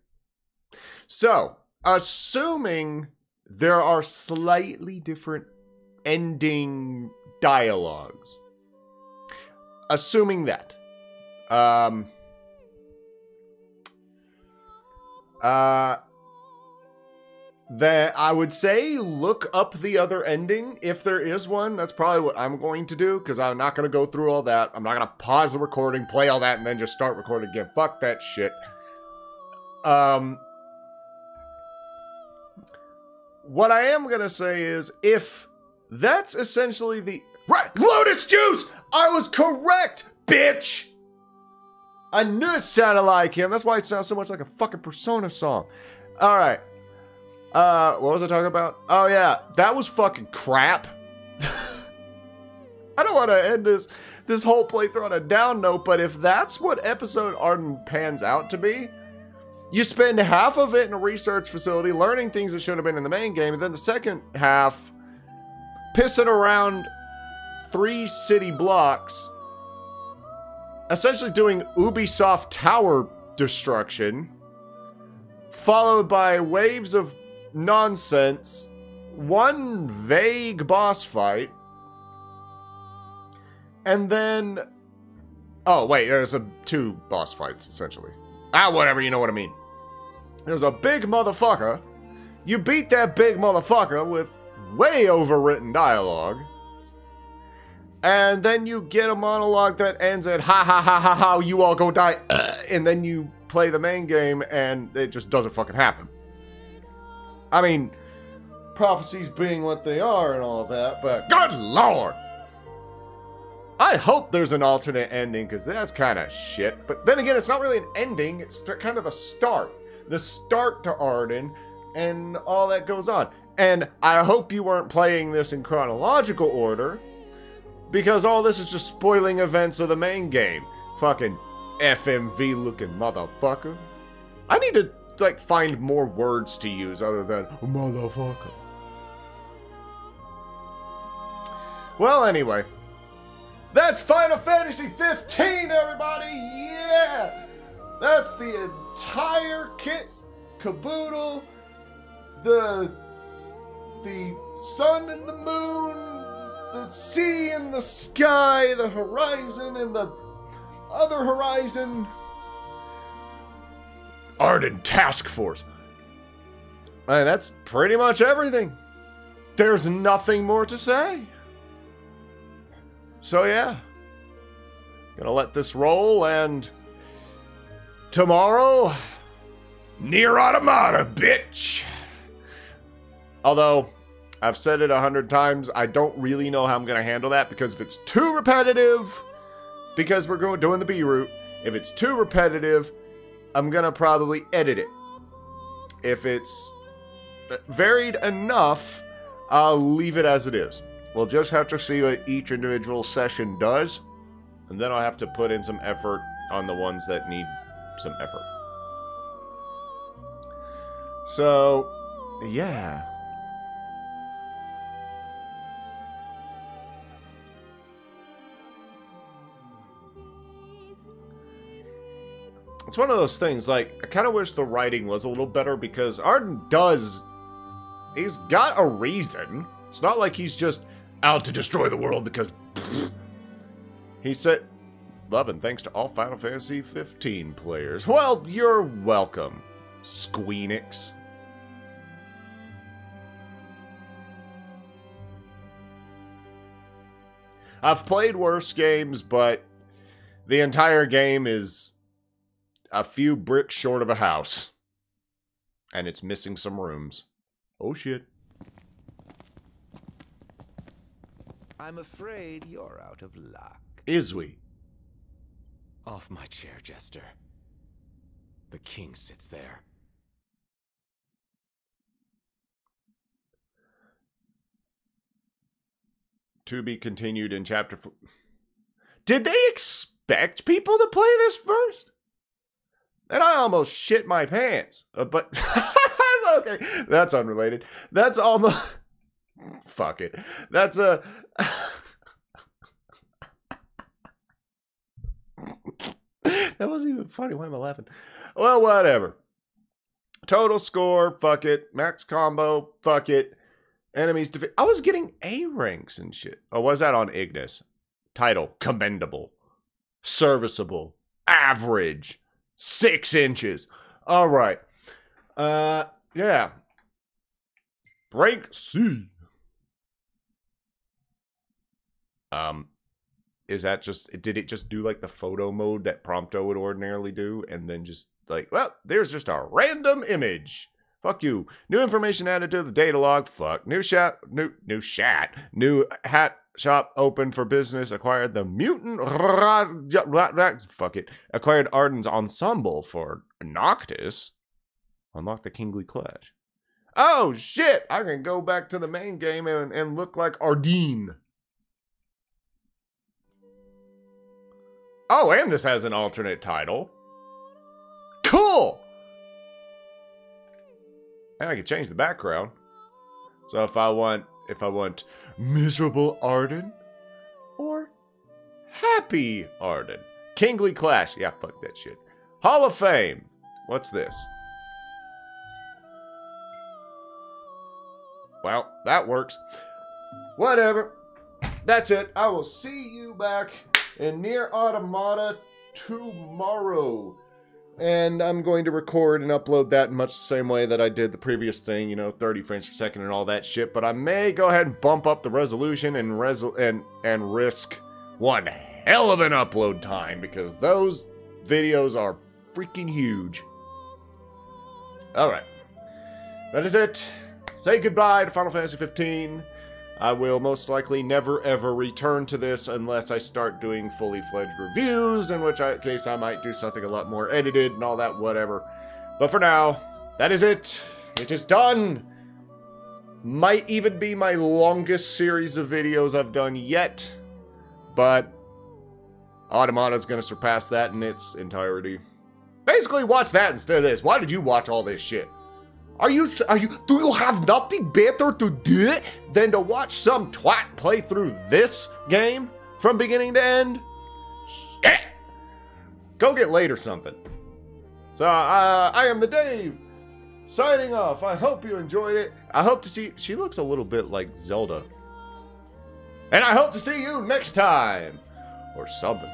So, assuming there are slightly different ending dialogues, assuming that, um, uh, that I would say look up the other ending if there is one. That's probably what I'm going to do because I'm not going to go through all that. I'm not going to pause the recording, play all that, and then just start recording again. Fuck that shit. Um, what I am to say is if that's essentially the. Right! Lotus Juice! I was correct, bitch! I knew it sounded like him. That's why it sounds so much like a fucking Persona song. All right. Uh, what was I talking about? Oh yeah, that was fucking crap. I don't want to end this this whole playthrough on a down note, but if that's what episode Ardyn pans out to be, you spend half of it in a research facility learning things that should have been in the main game, and then the second half pissing around three city blocks, essentially doing Ubisoft tower destruction, followed by waves of nonsense, one vague boss fight, and then oh wait, there's a two boss fights essentially. Ah, whatever, you know what I mean. There's a big motherfucker. You beat that big motherfucker with way overwritten dialogue. And then you get a monologue that ends at ha ha ha ha ha, you all go die. And then you play the main game and it just doesn't fucking happen. I mean, prophecies being what they are and all that, but good lord! I hope there's an alternate ending because that's kind of shit. But then again, it's not really an ending, it's kind of the start. The start to Ardyn and all that goes on. And I hope you weren't playing this in chronological order because all this is just spoiling events of the main game. Fucking FMV looking motherfucker. I need to like find more words to use other than motherfucker. Well, anyway, that's Final Fantasy 15, everybody. Yeah, that's the entire kit caboodle. The the sun and the moon, the sea and the sky, the horizon and the other horizon. Ardyn Task Force. I that's pretty much everything. There's nothing more to say. So, yeah. Gonna let this roll, and tomorrow, Nier Automata, bitch. Although, I've said it a hundred times, I don't really know how I'm gonna handle that because if it's too repetitive, because we're going doing the B route, if it's too repetitive, I'm gonna probably edit it. If it's uh, varied enough, I'll leave it as it is. We'll just have to see what each individual session does, and then I'll have to put in some effort on the ones that need some effort. So, yeah. it's one of those things, like, I kind of wish the writing was a little better because Ardyn does. He's got a reason. It's not like he's just out to destroy the world because. Pfft. He said, Love and thanks to all Final Fantasy 15 players. Well, you're welcome, Squeenix. I've played worse games, but the entire game is a few bricks short of a house. And it's missing some rooms. Oh shit. I'm afraid you're out of luck. Is we? Off my chair, Jester. The king sits there. To be continued in chapter. four. Did they expect people to play this first? And I almost shit my pants. Uh, but okay, that's unrelated. That's almost. Fuck it. That's a. that wasn't even funny. Why am I laughing? Well, whatever. Total score, fuck it. Max combo, fuck it. Enemies defeat. I was getting A ranks and shit. Oh, was that on Ignis? Title: Commendable, Serviceable, Average, Six inches. All right. Uh, yeah. Break C. Um, is that just did it just do like the photo mode that Prompto would ordinarily do, and then just like, well, there's just a random image. Fuck you. New information added to the data log. Fuck. New chat. New new chat. New hat shop open for business. Acquired the mutant. Fuck it. Acquired Ardyn's ensemble for Noctis. Unlock the Kingly Clash. Oh shit! I can go back to the main game and, and look like Ardyn. Oh, and this has an alternate title. Cool! And I can change the background. So if I want if I want miserable Ardyn or happy Ardyn. Kingly Clash. Yeah, fuck that shit. Hall of Fame. What's this? Well, that works. Whatever. That's it. I will see you back in Nier Automata tomorrow. And I'm going to record and upload that in much the same way that I did the previous thing, you know, 30 frames per second and all that shit. But I may go ahead and bump up the resolution and resol and and risk one hell of an upload time because those videos are freaking huge. All right, that is it. Say goodbye to Final Fantasy 15. I will most likely never ever return to this unless I start doing fully fledged reviews, in which case I might do something a lot more edited and all that, whatever. But for now, that is it. It is done. Might even be my longest series of videos I've done yet, but Automata is going to surpass that in its entirety. Basically, watch that instead of this. Why did you watch all this shit? Are you, are you, do you have nothing better to do than to watch some twat play through this game from beginning to end? Shit! Go get laid or something. So, uh, I am the Dave, signing off. I hope you enjoyed it. I hope to see, she looks a little bit like Zelda. And I hope to see you next time, or something.